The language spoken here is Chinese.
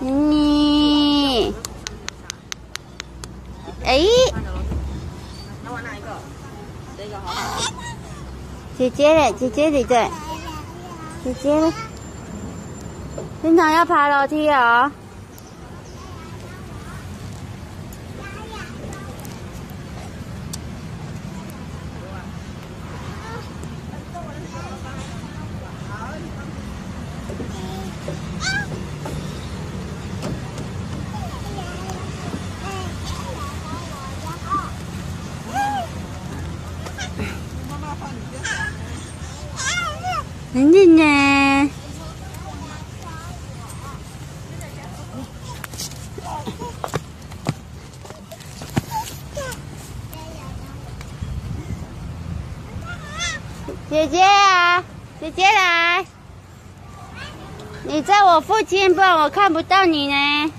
你，哎，那玩哪一个？这个好。姐姐嘞，姐姐你在，姐姐，经常要爬楼梯哦。很冷呢。姐姐啊，姐姐来，你在我附近，不然我看不到你呢。